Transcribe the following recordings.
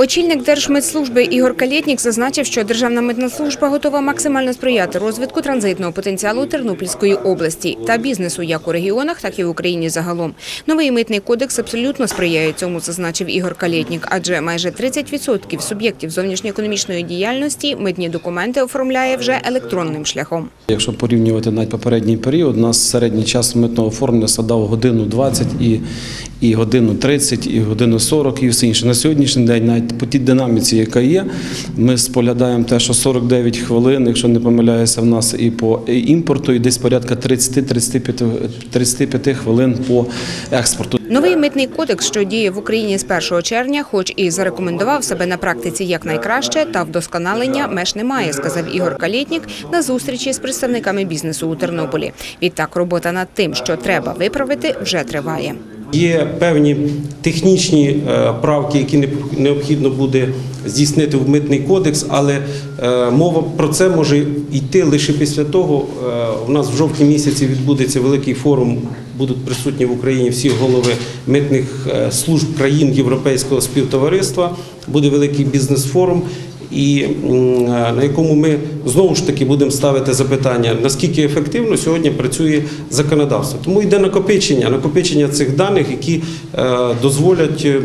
Очільник Держмитслужби Ігор Калєтнік зазначив, що Державна митна служба готова максимально сприяти розвитку транзитного потенціалу Тернопільської області та бізнесу як у регіонах, так і в Україні загалом. Новий митний кодекс абсолютно сприяє цьому, зазначив Ігор Калєтнік, адже майже 30% суб'єктів зовнішньоекономічної діяльності митні документи оформляє вже електронним шляхом. Якщо порівнювати навіть попередній період, у нас середній час митного оформлення складав годину 20 і, і годину 30, і годину 40 і все інше. На сьогоднішній день навіть по тій динаміці, яка є, ми споглядаємо те, що 49 хвилин, якщо не помиляюся, в нас і по імпорту, і десь порядка 30-35 35 хвилин по експорту. Новий митний кодекс, що діє в Україні з 1 червня, хоч і зарекомендував себе на практиці як найкраще, та вдосконалення меж немає, сказав Ігор Калєтнік на зустрічі з представниками бізнесу у Тернополі. Відтак робота над тим, що треба виправити, вже триває. Є певні технічні е, правки, які необхідно буде здійснити в митний кодекс, але е, мова про це може йти лише після того. е, У нас в жовтні місяці відбудеться великий форум. Будуть присутні в Україні всі голови митних служб країн Європейського співтовариства. Буде великий бізнес-форум. І е, на якому ми знову ж таки будемо ставити запитання, наскільки ефективно сьогодні працює законодавство. Тому йде накопичення, накопичення цих даних, які е, дозволять, е,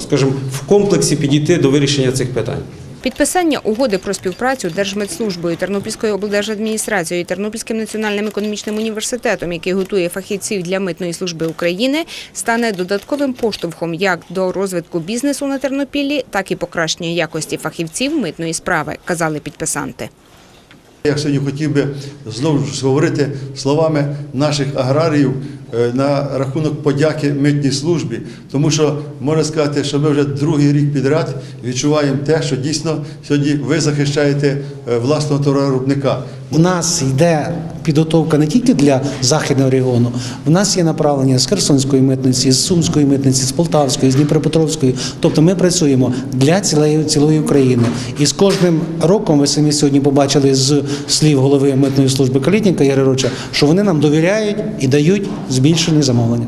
скажімо, в комплексі підійти до вирішення цих питань. Підписання угоди про співпрацю Держмитслужбою, Тернопільською облдержадміністрацією Тернопільським національним економічним університетом, який готує фахівців для митної служби України, стане додатковим поштовхом як до розвитку бізнесу на Тернопіллі, так і покращення якості фахівців митної справи, казали підписанти. Я сьогодні хотів би знову ж говорити словами наших аграріїв на рахунок подяки митній службі, тому що можна сказати, що ми вже другий рік підряд відчуваємо те, що дійсно сьогодні ви захищаєте е, власного товаровиробника. У нас йде підготовка не тільки для західного регіону. У нас є направлення з Херсонської митниці, з Сумської митниці, з Полтавської, з Дніпропетровської. Тобто ми працюємо для цілої, цілої України. І з кожним роком ви самі сьогодні побачили з слів голови митної служби Калітніка Ярироча, що вони нам довіряють і дають збільшені замовлення.